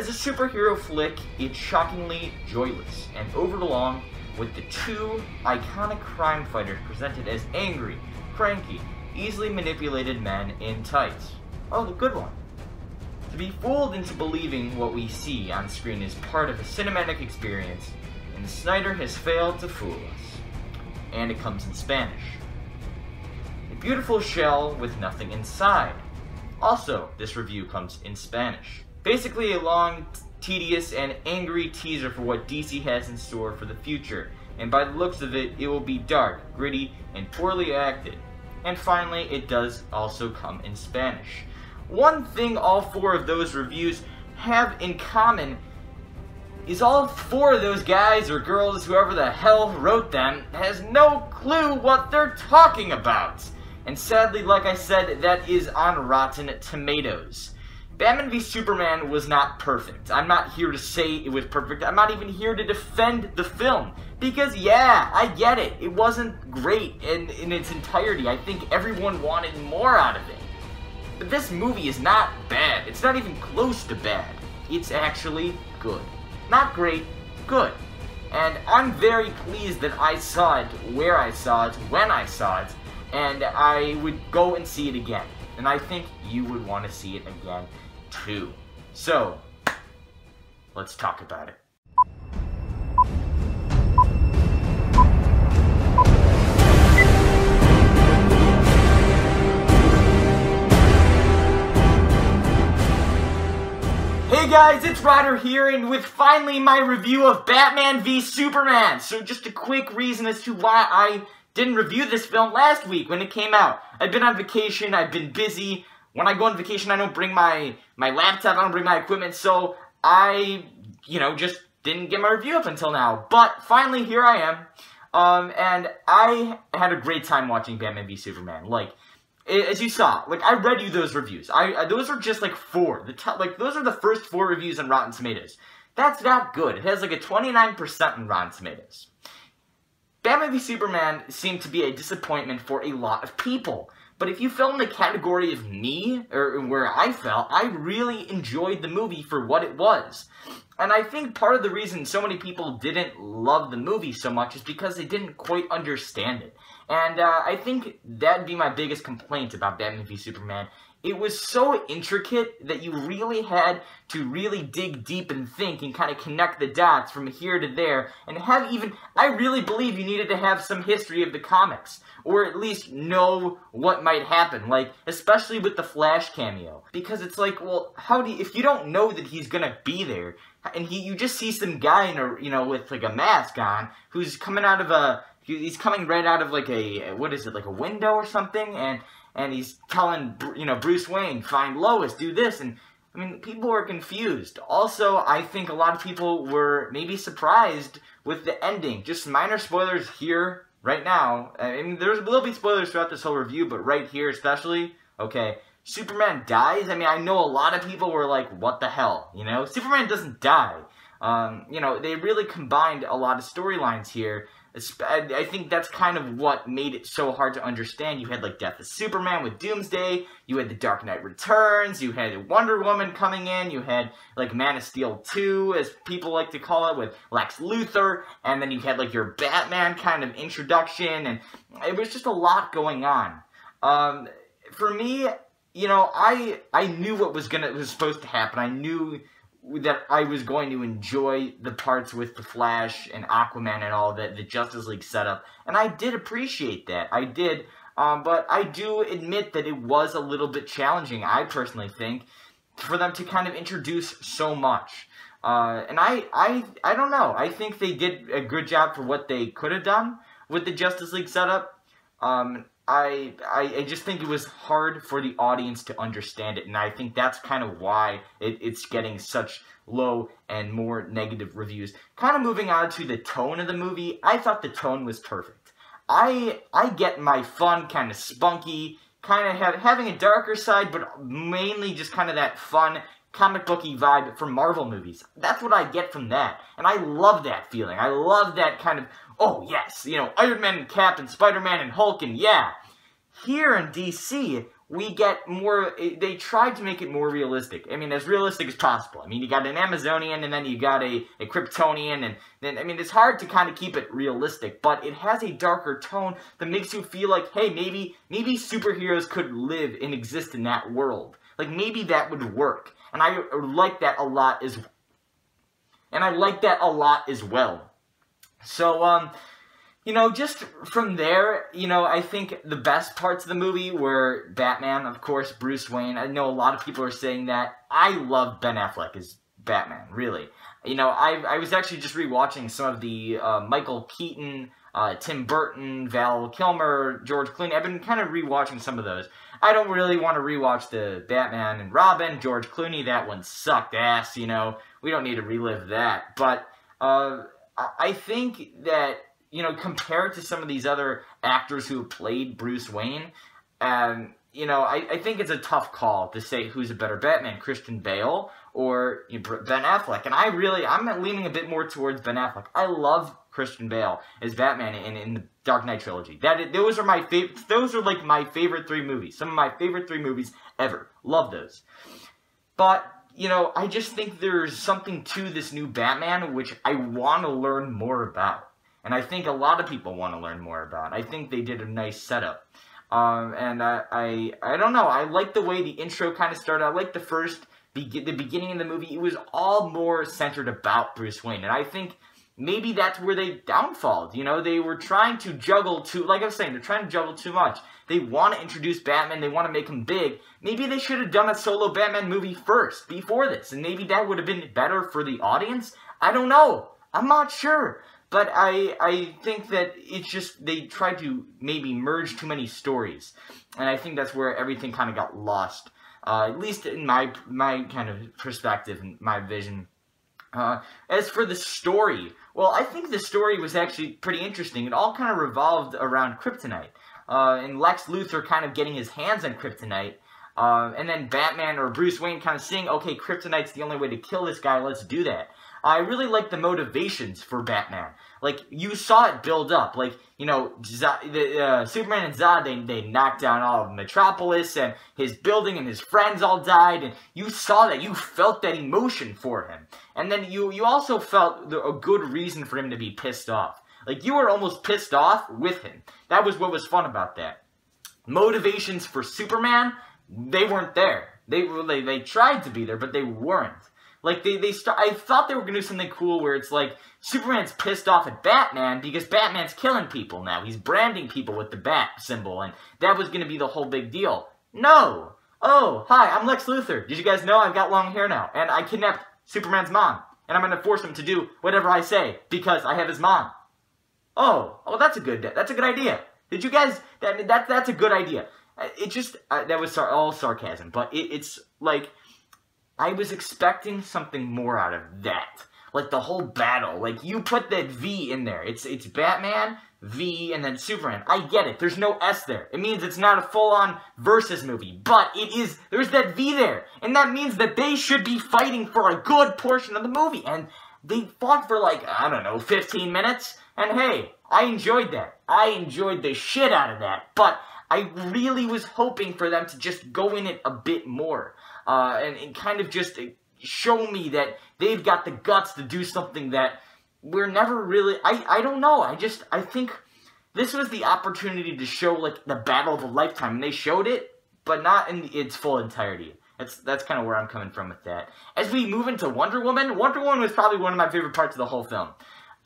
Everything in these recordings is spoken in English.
As a superhero flick, it's shockingly joyless and overlong with the two iconic crime fighters presented as angry, cranky, easily manipulated men in tights. Oh, the good one. To be fooled into believing what we see on screen is part of a cinematic experience, and Snyder has failed to fool us. And it comes in Spanish. A beautiful shell with nothing inside. Also, this review comes in Spanish. Basically a long, tedious, and angry teaser for what DC has in store for the future, and by the looks of it, it will be dark, gritty, and poorly acted. And finally, it does also come in Spanish. One thing all four of those reviews have in common is all four of those guys or girls, whoever the hell wrote them, has no clue what they're talking about. And sadly, like I said, that is on Rotten Tomatoes. Batman v Superman was not perfect. I'm not here to say it was perfect. I'm not even here to defend the film. Because, yeah, I get it. It wasn't great in, in its entirety. I think everyone wanted more out of it. But this movie is not bad. It's not even close to bad. It's actually good. Not great, good. And I'm very pleased that I saw it where I saw it, when I saw it, and I would go and see it again. And I think you would want to see it again too. So, let's talk about it. Hey guys, it's Ryder here, and with finally my review of Batman v Superman. So just a quick reason as to why I didn't review this film last week when it came out. I've been on vacation, I've been busy. When I go on vacation, I don't bring my, my laptop, I don't bring my equipment, so I, you know, just didn't get my review up until now. But finally, here I am. Um, and I had a great time watching Batman v Superman. Like, as you saw, like I read you those reviews. I, I those are just like four. The top, like those are the first four reviews on Rotten Tomatoes. That's not good. It has like a 29% in Rotten Tomatoes. Batman v Superman seemed to be a disappointment for a lot of people. But if you fell in the category of me, or where I fell, I really enjoyed the movie for what it was. And I think part of the reason so many people didn't love the movie so much is because they didn't quite understand it. And uh, I think that'd be my biggest complaint about Batman v Superman. It was so intricate that you really had to really dig deep and think and kind of connect the dots from here to there and have even, I really believe you needed to have some history of the comics or at least know what might happen, like, especially with the Flash cameo. Because it's like, well, how do you, if you don't know that he's gonna be there, and he, you just see some guy in a, you know, with like a mask on, who's coming out of a, he's coming right out of like a what is it like a window or something and and he's telling you know Bruce Wayne find Lois do this. And I mean people were confused. Also I think a lot of people were maybe surprised with the ending. Just minor spoilers here right now. I mean there's will be spoilers throughout this whole review but right here especially okay. Superman dies. I mean I know a lot of people were like what the hell you know? Superman doesn't die. Um, you know they really combined a lot of storylines here I think that's kind of what made it so hard to understand. You had like Death of Superman with Doomsday, you had The Dark Knight Returns, you had Wonder Woman coming in, you had like Man of Steel 2, as people like to call it, with Lex Luthor, and then you had like your Batman kind of introduction, and it was just a lot going on. Um, for me, you know, I I knew what was gonna was supposed to happen. I knew that I was going to enjoy the parts with the Flash and Aquaman and all that the Justice League setup, and I did appreciate that. I did, um, but I do admit that it was a little bit challenging. I personally think for them to kind of introduce so much. Uh, and I, I, I don't know. I think they did a good job for what they could have done with the Justice League setup. Um, I, I, I just think it was hard for the audience to understand it, and I think that's kind of why it, it's getting such low and more negative reviews. Kind of moving on to the tone of the movie, I thought the tone was perfect. I I get my fun, kind of spunky, kind of having a darker side, but mainly just kind of that fun comic booky vibe from Marvel movies. That's what I get from that. And I love that feeling. I love that kind of, oh yes, you know, Iron Man and Cap and Spider-Man and Hulk and yeah, here in DC, we get more, eh, they tried to make it more realistic. I mean, as realistic as possible. I mean, you got an Amazonian and then you got a, a Kryptonian and then, I mean, it's hard to kind of keep it realistic, but it has a darker tone that makes you feel like, hey, maybe, maybe superheroes could live and exist in that world. Like, maybe that would work. And I like that a lot as and I like that a lot as well. So, um, you know, just from there, you know, I think the best parts of the movie were Batman, of course, Bruce Wayne. I know a lot of people are saying that. I love Ben Affleck as Batman, really. You know, I, I was actually just rewatching some of the uh, Michael Keaton, uh, Tim Burton, Val Kilmer, George Clooney. I've been kind of rewatching some of those. I don't really want to rewatch the Batman and Robin, George Clooney. That one sucked ass, you know. We don't need to relive that. But uh, I think that, you know, compared to some of these other actors who played Bruce Wayne, um, you know, I, I think it's a tough call to say who's a better Batman, Christian Bale or Ben Affleck. And I really, I'm leaning a bit more towards Ben Affleck. I love Christian Bale as Batman in, in the Dark Knight trilogy. That those are my favorite. Those are like my favorite three movies. Some of my favorite three movies ever. Love those. But you know, I just think there's something to this new Batman which I want to learn more about, and I think a lot of people want to learn more about. I think they did a nice setup. Um, and I, I, I don't know. I like the way the intro kind of started. I like the first, the beginning of the movie. It was all more centered about Bruce Wayne, and I think maybe that's where they downfalled. You know, they were trying to juggle too, like I was saying, they're trying to juggle too much. They want to introduce Batman, they want to make him big. Maybe they should have done a solo Batman movie first, before this, and maybe that would have been better for the audience. I don't know. I'm not sure. But I, I think that it's just, they tried to maybe merge too many stories. And I think that's where everything kind of got lost. Uh, at least in my, my kind of perspective and my vision. Uh, as for the story, well, I think the story was actually pretty interesting. It all kind of revolved around kryptonite. Uh, and Lex Luthor kind of getting his hands on kryptonite. Uh, and then Batman or Bruce Wayne kind of seeing, okay, kryptonite's the only way to kill this guy, let's do that. I really like the motivations for Batman. Like, you saw it build up. Like, you know, the, uh, Superman and Zod, they, they knocked down all of Metropolis, and his building and his friends all died, and you saw that. You felt that emotion for him. And then you, you also felt a good reason for him to be pissed off. Like, you were almost pissed off with him. That was what was fun about that. Motivations for Superman, they weren't there. They, they, they tried to be there, but they weren't. Like they they start. I thought they were gonna do something cool where it's like Superman's pissed off at Batman because Batman's killing people now. He's branding people with the bat symbol, and that was gonna be the whole big deal. No. Oh, hi, I'm Lex Luthor. Did you guys know I've got long hair now, and I kidnapped Superman's mom, and I'm gonna force him to do whatever I say because I have his mom. Oh, oh, that's a good that's a good idea. Did you guys? That that that's a good idea. It just uh, that was all sarcasm, but it, it's like I was expecting something more out of that. Like the whole battle. Like you put that V in there. It's it's Batman, V, and then Superman. I get it. There's no S there. It means it's not a full-on versus movie. But it is there's that V there. And that means that they should be fighting for a good portion of the movie. And they fought for like, I don't know, 15 minutes. And hey, I enjoyed that. I enjoyed the shit out of that. But I really was hoping for them to just go in it a bit more uh, and, and kind of just show me that they've got the guts to do something that we're never really. I I don't know. I just I think this was the opportunity to show like the battle of a lifetime, and they showed it, but not in its full entirety. That's that's kind of where I'm coming from with that. As we move into Wonder Woman, Wonder Woman was probably one of my favorite parts of the whole film.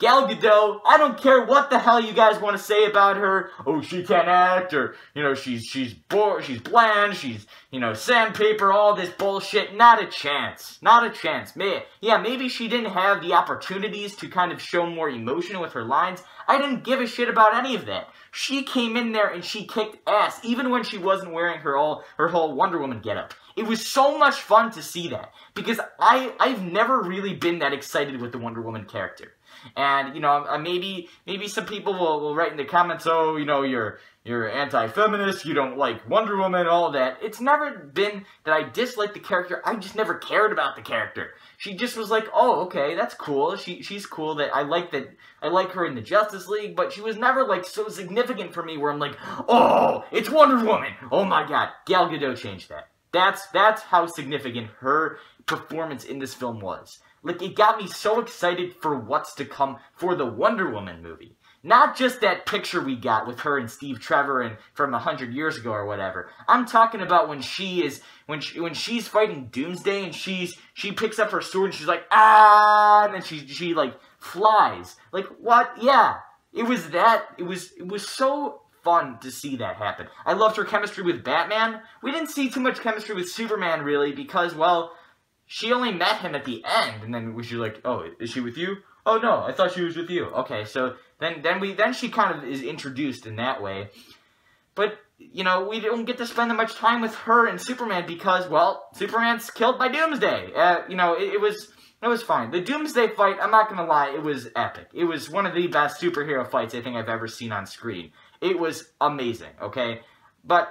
Gal Gadot, I don't care what the hell you guys want to say about her. Oh, she can't act, or you know, she's she's bored, she's bland, she's you know, sandpaper, all this bullshit. Not a chance. Not a chance. May yeah, maybe she didn't have the opportunities to kind of show more emotion with her lines. I didn't give a shit about any of that. She came in there and she kicked ass, even when she wasn't wearing her all her whole Wonder Woman getup. It was so much fun to see that because I I've never really been that excited with the Wonder Woman character. And you know, uh, maybe maybe some people will, will write in the comments, oh, you know, you're you're anti-feminist, you don't like Wonder Woman, all that. It's never been that I dislike the character. I just never cared about the character. She just was like, oh, okay, that's cool. She she's cool. That I like that. I like her in the Justice League, but she was never like so significant for me. Where I'm like, oh, it's Wonder Woman. Oh my God, Gal Gadot changed that. That's that's how significant her performance in this film was. Like it got me so excited for what's to come for the Wonder Woman movie. Not just that picture we got with her and Steve Trevor and from a hundred years ago or whatever. I'm talking about when she is when she, when she's fighting Doomsday and she's she picks up her sword and she's like ah and then she she like flies. Like what? Yeah. It was that it was it was so fun to see that happen. I loved her chemistry with Batman. We didn't see too much chemistry with Superman really because well she only met him at the end and then was she like, "Oh, is she with you?" Oh no, I thought she was with you. Okay, so then then we then she kind of is introduced in that way. But you know, we don't get to spend that much time with her and Superman because well, Superman's killed by Doomsday. Uh, you know, it, it was it was fine. The Doomsday fight, I'm not gonna lie, it was epic. It was one of the best superhero fights I think I've ever seen on screen. It was amazing, okay? But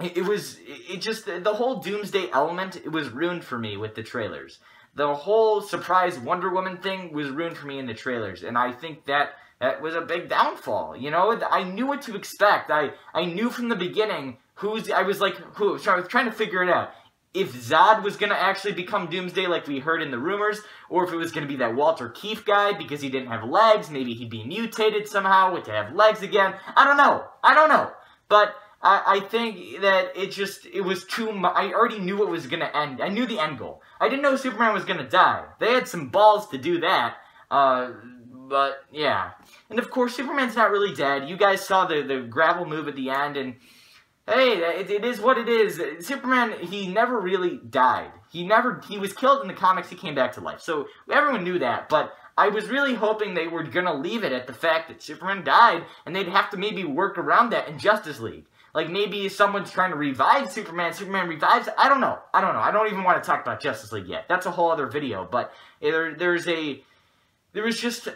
it, was, it just, the whole Doomsday element, it was ruined for me with the trailers the whole surprise Wonder Woman thing was ruined for me in the trailers, and I think that that was a big downfall. You know, I knew what to expect. I I knew from the beginning who's. I was like, who? So I was trying to figure it out. If Zod was gonna actually become Doomsday, like we heard in the rumors, or if it was gonna be that Walter Keefe guy because he didn't have legs, maybe he'd be mutated somehow with to have legs again. I don't know. I don't know. But I, I think that it just, it was too much. I already knew it was going to end. I knew the end goal. I didn't know Superman was going to die. They had some balls to do that. Uh, but, yeah. And of course, Superman's not really dead. You guys saw the, the gravel move at the end, and hey, it, it is what it is. Superman, he never really died. He never, he was killed in the comics, he came back to life. So everyone knew that, but I was really hoping they were going to leave it at the fact that Superman died, and they'd have to maybe work around that in Justice League. Like maybe someone's trying to revive Superman, Superman revives. I don't know. I don't know. I don't even want to talk about Justice League yet. That's a whole other video. But eh, there, there's a, there was just,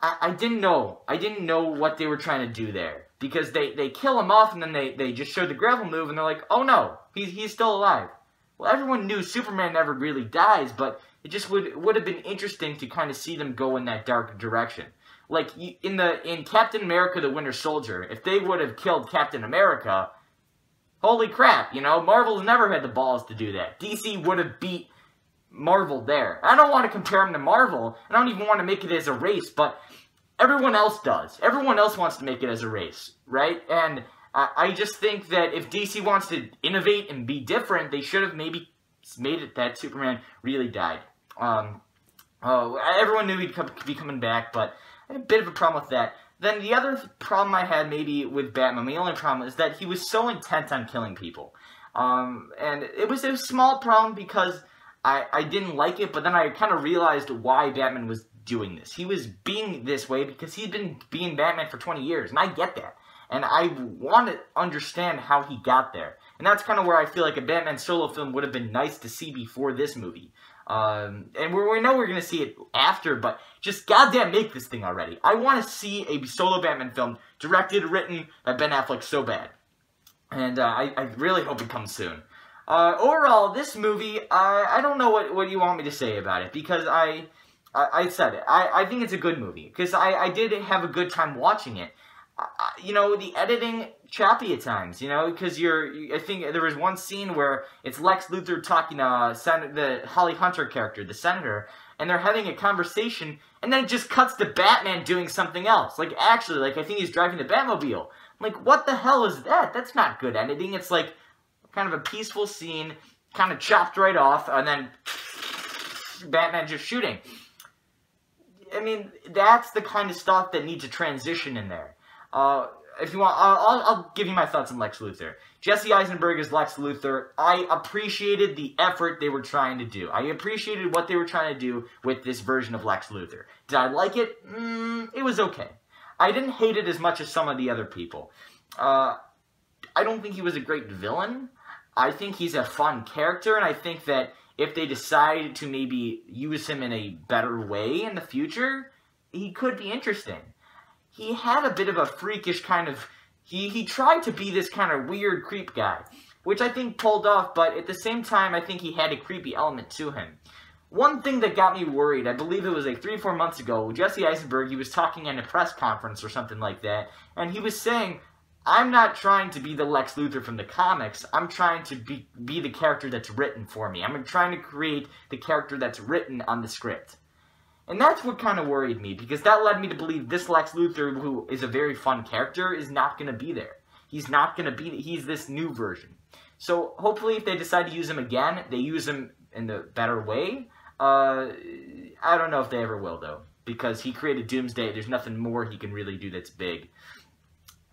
I, I didn't know. I didn't know what they were trying to do there because they they kill him off and then they they just show the gravel move and they're like, oh no, he's he's still alive. Well, everyone knew Superman never really dies, but it just would would have been interesting to kind of see them go in that dark direction like in the in Captain America: The Winter Soldier, if they would have killed Captain America, holy crap! You know, Marvel's never had the balls to do that. DC would have beat Marvel there. I don't want to compare them to Marvel. I don't even want to make it as a race, but everyone else does. Everyone else wants to make it as a race, right? And I, just think that if DC wants to innovate and be different, they should have maybe made it that Superman really died. Um, oh, everyone knew he'd be coming back, but I had a bit of a problem with that. Then the other problem I had maybe with Batman, the only problem is that he was so intent on killing people. Um, and it was a small problem because I, I didn't like it, but then I kind of realized why Batman was doing this. He was being this way because he'd been being Batman for 20 years, and I get that. And I want to understand how he got there. And that's kind of where I feel like a Batman solo film would have been nice to see before this movie. Um, and we we know we're going to see it after, but just goddamn make this thing already. I want to see a solo Batman film directed, written by Ben Affleck so bad. And uh, I, I really hope it comes soon. Uh, overall, this movie, I, I don't know what, what you want me to say about it, because I, I, I said it. I, I think it's a good movie, because I, I did have a good time watching it you know, the editing choppy at times, you know, because you're, I think there was one scene where it's Lex Luthor talking to uh, Sen the Holly Hunter character, the senator, and they're having a conversation, and then it just cuts to Batman doing something else. Like, actually, like, I think he's driving the Batmobile. I'm like, what the hell is that? That's not good editing. It's like kind of a peaceful scene, kind of chopped right off, and then Batman just shooting. I mean, that's the kind of stuff that needs a transition in there. Uh, if you want, I'll, I'll, give you my thoughts on Lex Luthor. Jesse Eisenberg is Lex Luthor. I appreciated the effort they were trying to do. I appreciated what they were trying to do with this version of Lex Luthor. Did I like it? Mm, it was okay. I didn't hate it as much as some of the other people. Uh, I don't think he was a great villain. I think he's a fun character, and I think that if they decide to maybe use him in a better way in the future, he could be interesting he had a bit of a freakish kind of he, he tried to be this kind of weird creep guy, which I think pulled off, but at the same time, I think he had a creepy element to him. One thing that got me worried, I believe it was like three four months ago, Jesse Eisenberg, he was talking at a press conference or something like that, and he was saying, I'm not trying to be the Lex Luthor from the comics. I'm trying to be, be the character that's written for me. I'm trying to create the character that's written on the script. And that's what kind of worried me, because that led me to believe this Lex Luthor, who is a very fun character, is not going to be there. He's not going to be, he's this new version. So hopefully if they decide to use him again, they use him in the better way. Uh, I don't know if they ever will, though, because he created Doomsday. There's nothing more he can really do that's big.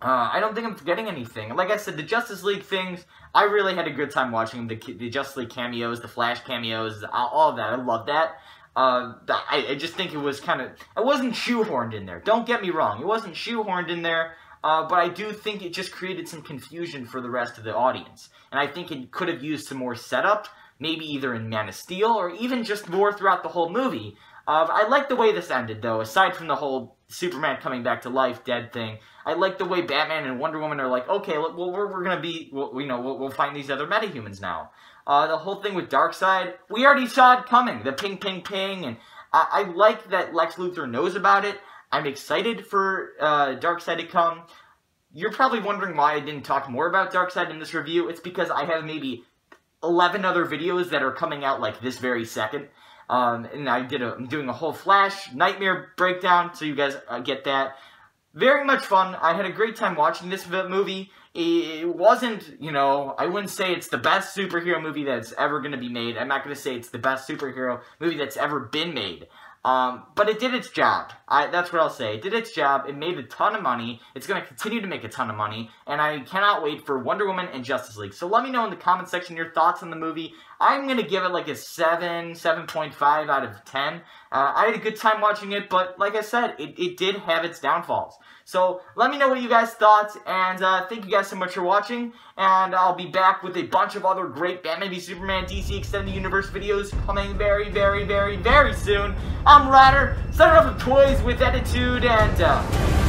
Uh, I don't think I'm forgetting anything. Like I said, the Justice League things, I really had a good time watching the, the Justice League cameos, the Flash cameos, all of that. I love that. Uh, I, I just think it was kind of, it wasn't shoehorned in there. Don't get me wrong. It wasn't shoehorned in there. Uh, but I do think it just created some confusion for the rest of the audience. And I think it could have used some more setup maybe either in Man of Steel or even just more throughout the whole movie. Uh, I like the way this ended, though, aside from the whole Superman coming back to life dead thing. I like the way Batman and Wonder Woman are like, okay, well, we're, we're gonna be, well, you know, we'll, we'll find these other metahumans now. Uh, the whole thing with Darkseid, we already saw it coming, the ping, ping, ping, and I, I like that Lex Luthor knows about it. I'm excited for uh, Darkseid to come. You're probably wondering why I didn't talk more about Darkseid in this review. It's because I have maybe 11 other videos that are coming out like this very second. Um, and I did a, I'm doing a whole Flash Knightmare breakdown, so you guys uh, get that. Very much fun. I had a great time watching this movie. It wasn't, you know, I wouldn't say it's the best superhero movie that's ever going to be made. I'm not going to say it's the best superhero movie that's ever been made. Um, but it did its job. I, that's what I'll say. It did its job. It made a ton of money. It's going to continue to make a ton of money. And I cannot wait for Wonder Woman and Justice League. So let me know in the comment section your thoughts on the movie. I'm going to give it like a 7, 7.5 out of 10. Uh, I had a good time watching it, but like I said, it, it did have its downfalls. So let me know what you guys thought, and uh, thank you guys so much for watching, and I'll be back with a bunch of other great Batman v Superman DC Extended Universe videos coming very, very, very, very soon. I'm Ryder, starting off with toys with attitude, and uh,